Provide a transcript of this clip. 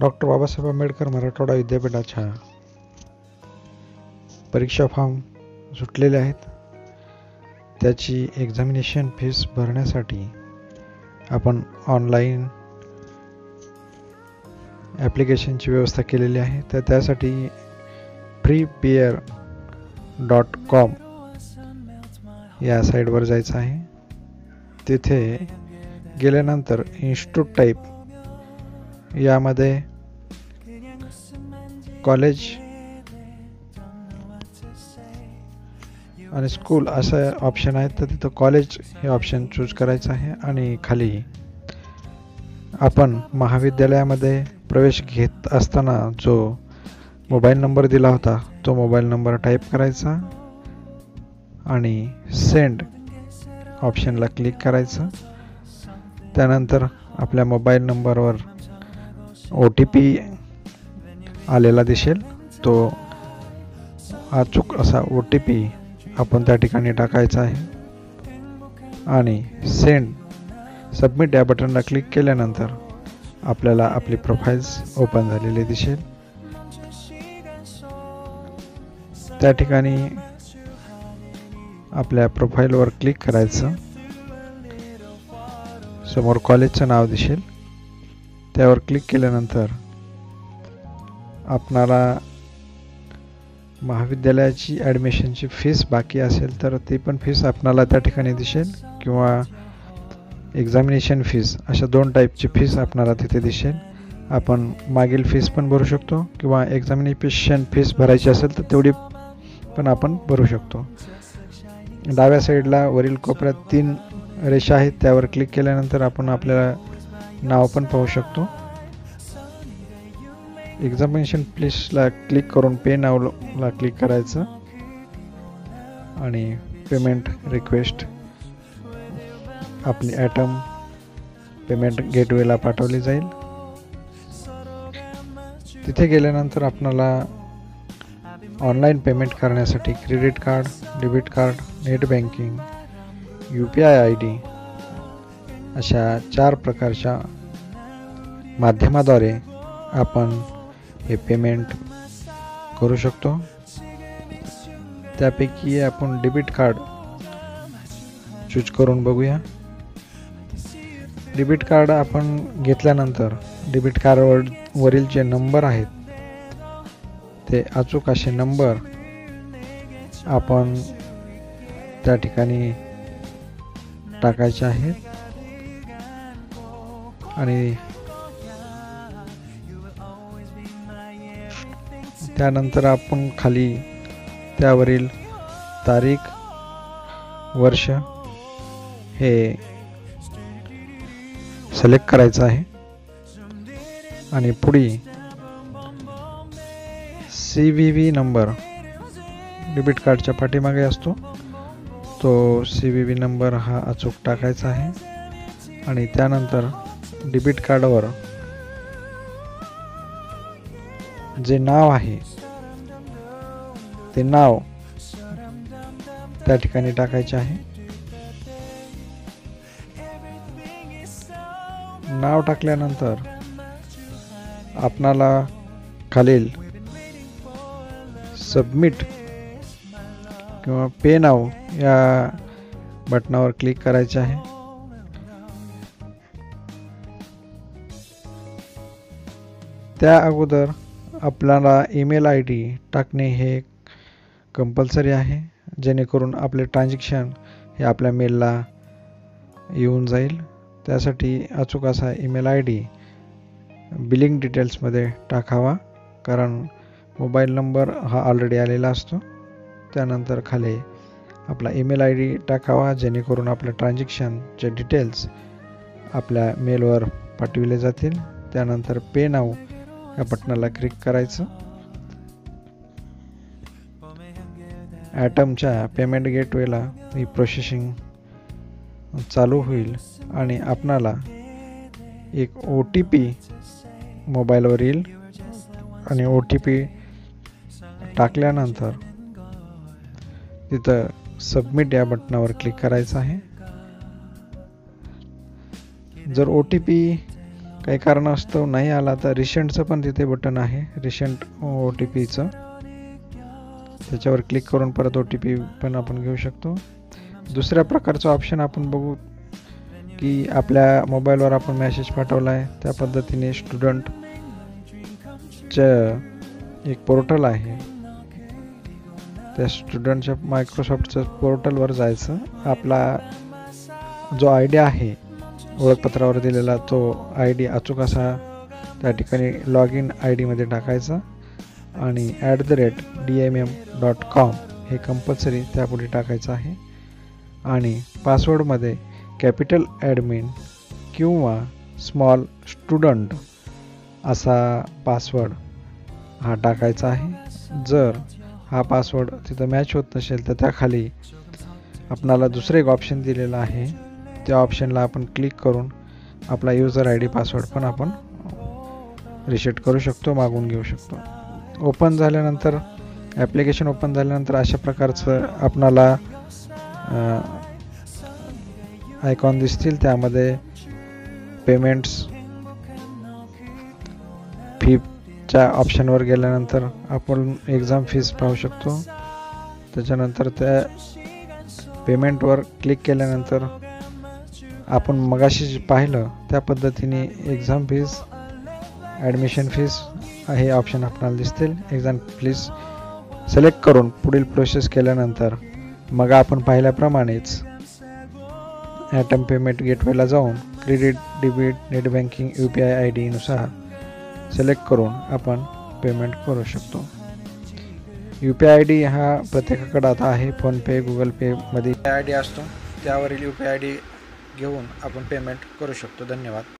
Doctor Babasaheb Ambedkar Marathwada विद्यापीठाच्या परीक्षा form सुटलेले आहेत. त्याची एक्झामिनेशन फीस भरण्यासाठी आपण ऑनलाईन ॲप्लिकेशनची व्यवस्था केलेली आहे. तर त्यासाठी फ्री पिअर डॉट कॉम या साईटवर जायचं आहे. तिथे गेल्यानंतर इन्स्टिट्यूट टाईप यामध्ये कॉलेज आणि स्कूल असं ऑप्शन आहेत तर तिथं कॉलेज हे ऑप्शन चूज करायचं आहे आणि खाली आपण महाविद्यालयामध्ये प्रवेश घेत असताना जो मोबाईल नंबर दिला होता तो मोबाईल नंबर टाईप करायचा आणि सेंड ऑप्शनला क्लिक करायचं. त्यानंतर आपल्या मोबाईल नंबरवर ओ टी पी आलेला दिसेल. तो अचूक असा ओ टी पी आपण त्या ठिकाणी टाकायचा आहे. आणि सेंड सबमिट या बटनला क्लिक केल्यानंतर आपल्याला आपली प्रोफाईल्स ओपन झालेली दिसेल. त्या ठिकाणी आपल्या प्रोफाईलवर क्लिक करायचं. समोर कॉलेजचं नाव दिसेल. त्यावर क्लिक केल्यानंतर आपणाला महाविद्यालयाची ॲडमिशनची फीस बाकी असेल तर ती पण फीस आपणाला त्या ठिकाणी दिसेल किंवा एक्झामिनेशन फीस अशा दोन टाईपची फीस आपणाला तिथे दिसेल. आपण मागील फीस पण भरू शकतो किंवा एक्झामिनेशन फीस भरायची असेल तर तेवढी पण आपण भरू शकतो. डाव्या साईडला वरील कोपऱ्यात तीन रेषा आहेत त्यावर क्लिक केल्यानंतर आपण आपल्याला नाव पण पाहू शकतो. एक्झामिनेशन प्लेसला क्लिक करून पे नावला क्लिक करायचं. आणि पेमेंट रिक्वेस्ट आपली ॲटम पेमेंट गेटवेला पाठवली जाईल. तिथे गेल्यानंतर आपणाला ऑनलाईन पेमेंट करण्यासाठी credit card debit card net banking U P I I D अशा चार प्रकारच्या माध्यमाद्वारे आपण हे पेमेंट करू शकतो. त्यापैकी आपण डेबिट कार्ड चूज करून बघूया. डेबिट कार्ड आपण घेतल्यानंतर डेबिट कार्डवर वरील जे नंबर आहेत ते अचूक असे नंबर आपण त्या ठिकाणी टाकायचे आहेत. आणि त्यानंतर आपण खाली त्यावरील तारीख वर्ष हे सिलेक्ट करायचं आहे. आणि पुढे C V V number debit कार्डच्या पाठीमागे असतो. तो सी व्ही व्ही नंबर हा अचूक टाकायचा आहे. आणि त्यानंतर डेबिट कार्डवर जे नाव आहे ते नाव त्या ठिकाणी टाकायचे आहे. नाव टाकल्यानंतर आपणाला खालील सबमिट किंवा पे नाव या बटनावर क्लिक करायचे आहे. त्या अगोदर आपल्याला ईमेल आय डी टाकणे हे कंपल्सरी आहे. जेणेकरून आपले ट्रान्झॅक्शन हे आपल्या मेलला येऊन जाईल. त्यासाठी अचूक असा ईमेल आय डी बिलिंग डिटेल्समध्ये टाकावा. कारण मोबाईल नंबर हा ऑलरेडी आलेला असतो. त्यानंतर खाली आपला ईमेल आय डी टाकावा. जेणेकरून आपल्या ट्रान्झॅक्शनचे डिटेल्स आपल्या मेलवर पाठविले जातील. त्यानंतर पे नाव या बटनाला क्लिक करायचं. ॲटमच्या पेमेंट गेटवेला ही प्रोसेसिंग चालू होईल आणि आपणाला एक ओ टी पी मोबाईलवर येईल आणि ओ टी पी टाकल्यानंतर तिथं सबमिट या बटनावर क्लिक करायचं आहे. जर ओ टी पी काही कारणास्तव नाही आला तर रिसेंटचं पण तिथे बटन आहे रिसेंट ओ टी पीचं त्याच्यावर क्लिक करून परत ओ टी पी पण आपण घेऊ शकतो. दुसऱ्या प्रकारचं ऑप्शन आपण बघू की आपल्या मोबाईलवर आपण मेसेज पाठवला आहे त्या पद्धतीने स्टुडंटचं एक पोर्टल आहे. त्या स्टुडंटच्या मायक्रोसॉफ्टचं पोर्टलवर जायचं. आपला जो आयडिया आहे ओळखपत्रावर दिलेला तो आय डी अचूक असा त्या ठिकाणी लॉग इन आय डीमध्ये टाकायचा आणि at the rate D M M dot com हे कंपल्सरी त्यापुढे टाकायचं आहे. आणि पासवर्डमध्ये कॅपिटल ॲडमिन किंवा स्मॉल स्टुडंट असा पासवर्ड हा टाकायचा आहे. जर हा पासवर्ड तिथं मॅच होत नसेल तर त्याखाली आपणाला दुसरं एक ऑप्शन दिलेलं आहे. त्या ऑप्शनला आपण क्लिक करून आपला युजर आय डी पासवर्ड पण आपण रिसेट करू शकतो मागून घेऊ शकतो. ओपन झाल्यानंतर ॲप्लिकेशन ओपन झाल्यानंतर अशा प्रकारचं आपणाला आयकॉन दिसतील. त्यामध्ये पेमेंट्स फीच्या ऑप्शनवर गेल्यानंतर आपण एक्झाम फीस पाहू शकतो. त्याच्यानंतर त्या पेमेंटवर क्लिक केल्यानंतर आपण मगाशी जे पाहिलं त्या पद्धतीने एक्झाम फीज ॲडमिशन फीस हे ऑप्शन आपणाला दिसतील. एक्झाम फीज सिलेक्ट करून पुढील प्रोसेस केल्यानंतर मग आपण पाहिल्याप्रमाणेच ॲटम पेमेंट गेटवेला जाऊन credit debit net banking U P I I डीनुसार select करून आपण पेमेंट करू शकतो. यू पी आय डी हा प्रत्येकाकडे आता आहे. फोनपे गुगल पेमध्ये आय डी असतो. त्यावरील यू पी आय डी घेऊन आपण पेमेंट करू शकतो. धन्यवाद.